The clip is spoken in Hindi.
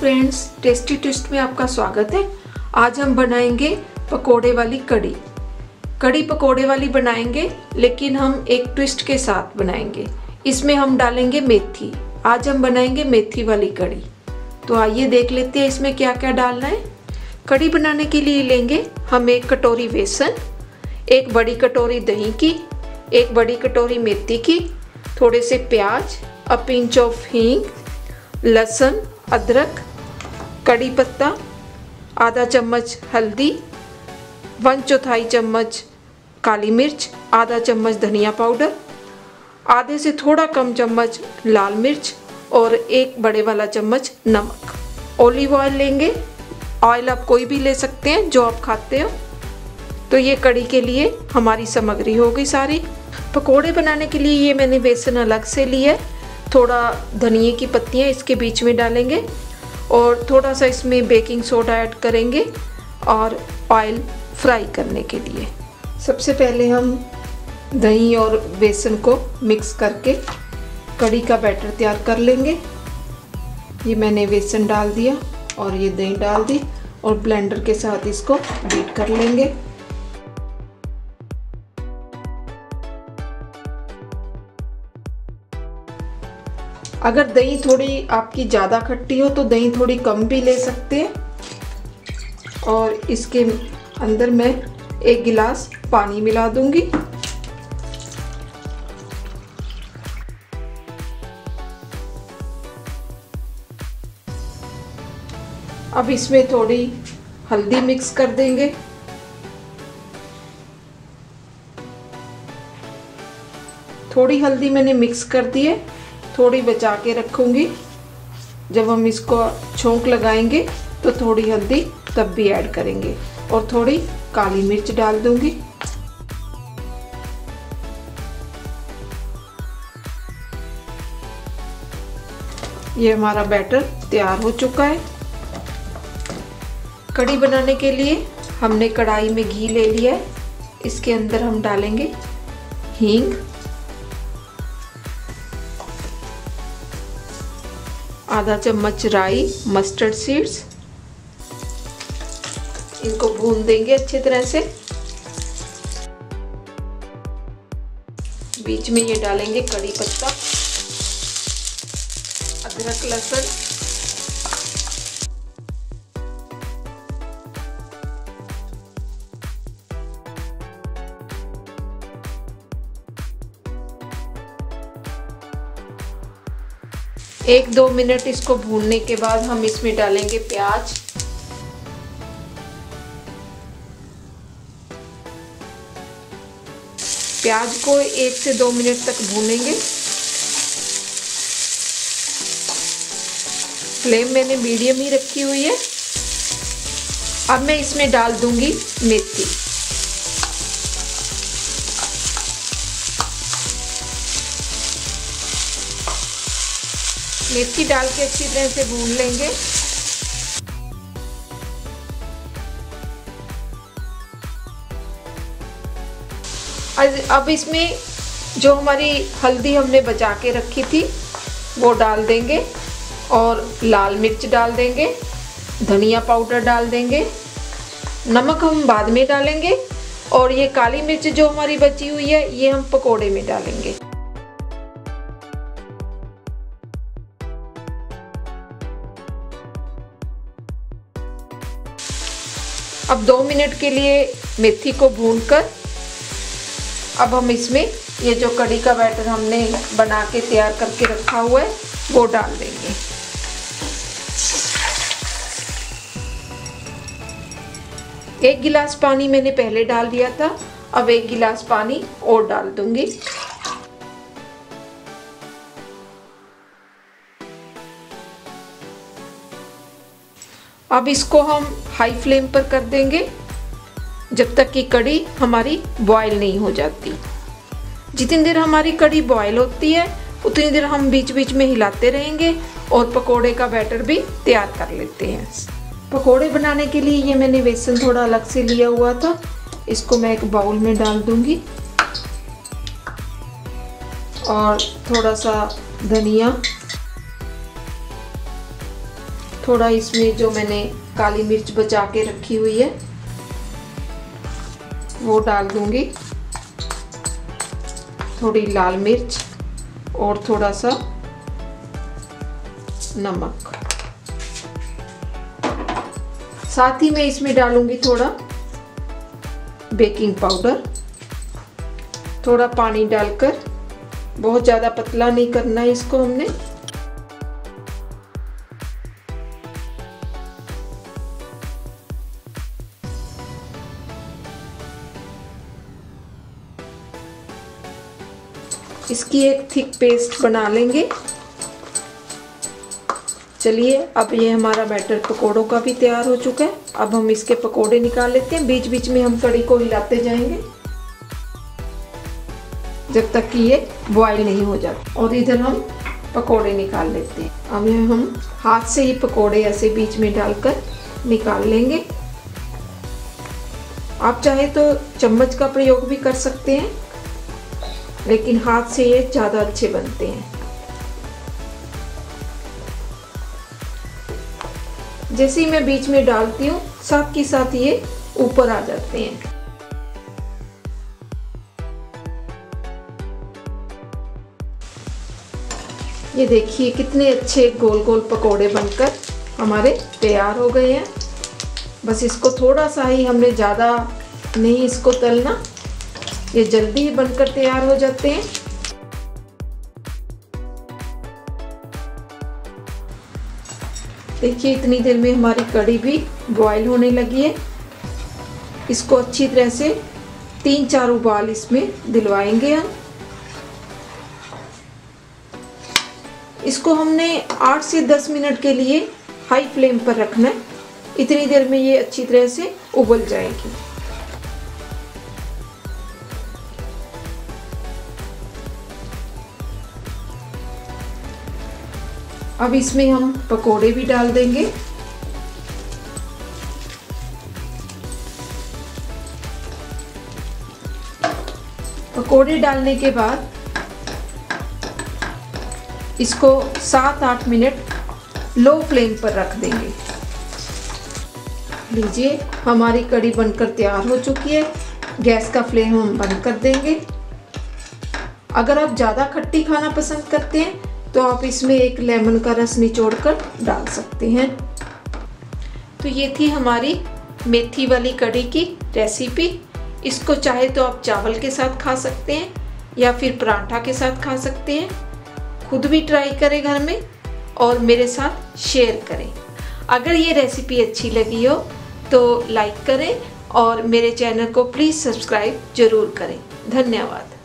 फ्रेंड्स टेस्टी ट्विस्ट में आपका स्वागत है। आज हम बनाएँगे पकोड़े वाली कड़ी। कड़ी पकोड़े वाली बनाएँगे, लेकिन हम एक ट्विस्ट के साथ बनाएँगे। इसमें हम डालेंगे मेथी। आज हम बनाएँगे मेथी वाली कड़ी। तो आइए देख लेते हैं इसमें क्या क्या डालना है। कड़ी बनाने के लिए लेंगे हम एक कटोरी बेसन, एक बड़ी कटोरी दही की, एक बड़ी कटोरी मेथी की, थोड़े से प्याज अ पिंच ऑफ़ हींग, लहसुन, अदरक कड़ी पत्ता, आधा चम्मच हल्दी, वन चौथाई चम्मच काली मिर्च, आधा चम्मच धनिया पाउडर, आधे से थोड़ा कम चम्मच लाल मिर्च और एक बड़े वाला चम्मच नमक। ओलिव ऑयल लेंगे। ऑयल आप कोई भी ले सकते हैं, जो आप खाते हो। तो ये कड़ी के लिए हमारी सामग्री हो गई सारी। पकोड़े बनाने के लिए ये मैंने बेसन अलग से लिया है। थोड़ा धनिए की पत्तियाँ इसके बीच में डालेंगे। और थोड़ा सा इसमें बेकिंग सोडा ऐड करेंगे और ऑयल फ्राई करने के लिए। सबसे पहले हम दही और बेसन को मिक्स करके कड़ी का बैटर तैयार कर लेंगे। ये मैंने बेसन डाल दिया और ये दही डाल दी और ब्लेंडर के साथ इसको बीट कर लेंगे। अगर दही थोड़ी आपकी ज़्यादा खट्टी हो तो दही थोड़ी कम भी ले सकते हैं। और इसके अंदर मैं एक गिलास पानी मिला दूँगी। अब इसमें थोड़ी हल्दी मिक्स कर देंगे। थोड़ी हल्दी मैंने मिक्स कर दी है। थोड़ी बचा के रखूँगी। जब हम इसको छोंक लगाएँगे तो थोड़ी हल्दी तब भी ऐड करेंगे और थोड़ी काली मिर्च डाल दूँगी। ये हमारा बैटर तैयार हो चुका है। कड़ी बनाने के लिए हमने कढ़ाई में घी ले लिया है। इसके अंदर हम डालेंगे हींग। आधा चम्मच राई मस्टर्ड सीड्स इनको भून देंगे अच्छी तरह से। बीच में ये डालेंगे कड़ी पत्ता। अदरक, लहसुन। एक दो मिनट इसको भूनने के बाद हम इसमें डालेंगे प्याज। प्याज को एक से दो मिनट तक भूनेंगे। फ्लेम मैंने मीडियम ही रखी हुई है। अब मैं इसमें डाल दूँगी मेथी। मेथी डाल के अच्छी तरह से भून लेंगे। अब इसमें जो हमारी हल्दी हमने बचा के रखी थी, वो डाल देंगे और लाल मिर्च डाल देंगे, धनिया पाउडर डाल देंगे, नमक हम बाद में डालेंगे और ये काली मिर्च जो हमारी बची हुई है, ये हम पकोड़े में डालेंगे। अब दो मिनट के लिए मेथी को भून कर अब हम इसमें ये जो कड़ी का बैटर हमने बना के तैयार करके रखा हुआ है, वो डाल देंगे। एक गिलास पानी मैंने पहले डाल दिया था, अब एक गिलास पानी और डाल दूँगी। अब इसको हम हाई फ्लेम पर कर देंगे, जब तक कि कड़ी हमारी बॉयल नहीं हो जाती। जितनी देर हमारी कड़ी बॉयल होती है, उतनी देर हम बीच बीच में हिलाते रहेंगे और पकोड़े का बैटर भी तैयार कर लेते हैं। पकोड़े बनाने के लिए ये मैंने बेसन थोड़ा अलग से लिया हुआ था। इसको मैं एक बाउल में डाल दूँगी। और थोड़ा सा धनिया थोड़ा इसमें जो मैंने काली मिर्च बचा के रखी हुई है, वो डाल दूँगी। थोड़ी लाल मिर्च और थोड़ा सा नमक। साथ ही मैं इसमें डालूँगी थोड़ा बेकिंग पाउडर। थोड़ा पानी डालकर, बहुत ज़्यादा पतला नहीं करना है इसको हमने। इसकी एक थिक पेस्ट बना लेंगे। चलिए, अब ये हमारा बैटर पकोड़ों का भी तैयार हो चुका है। अब हम इसके पकोड़े निकाल लेते हैं। बीच बीच में हम कड़ी को हिलाते जाएँगे, जब तक कि ये बॉयल नहीं हो जाता और इधर हम पकोड़े निकाल लेते हैं। अब ये हम हाथ से ही पकोड़े ऐसे बीच में डालकर निकाल लेंगे। आप चाहे तो चम्मच का प्रयोग भी कर सकते हैं। लेकिन हाथ से ये ज़्यादा अच्छे बनते हैं। जैसे ही मैं बीच में डालती हूँ, साथ के साथ ये ऊपर आ जाते हैं। ये देखिए कितने अच्छे गोल गोल पकोड़े बनकर हमारे तैयार हो गए हैं। बस इसको थोड़ा सा ही हमने ज़्यादा नहीं इसको तलना ये जल्दी ही बनकर तैयार हो जाते हैं। देखिए, इतनी देर में हमारी कड़ी भी बॉईल होने लगी है। इसको अच्छी तरह से तीन चार उबाल इसमें दिलवाएँगे हम। इसको हमने 8 से 10 मिनट के लिए हाई फ्लेम पर रखना है। इतनी देर में ये अच्छी तरह से उबल जाएगी। अब इसमें हम पकोड़े भी डाल देंगे। पकोड़े डालने के बाद इसको सात आठ मिनट लो फ्लेम पर रख देंगे। लीजिए, हमारी कड़ी बनकर तैयार हो चुकी है। गैस का फ्लेम हम बंद कर देंगे। अगर आप ज़्यादा खट्टी खाना पसंद करते हैं तो आप इसमें एक लेमन का रस निचोड़ कर डाल सकते हैं। तो ये थी हमारी मेथी वाली कड़ी की रेसिपी इसको चाहे तो आप चावल के साथ खा सकते हैं या फिर पराठा के साथ खा सकते हैं। खुद भी ट्राई करें घर में और मेरे साथ शेयर करें। अगर ये रेसिपी अच्छी लगी हो तो लाइक करें और मेरे चैनल को प्लीज़ सब्सक्राइब ज़रूर करें। धन्यवाद।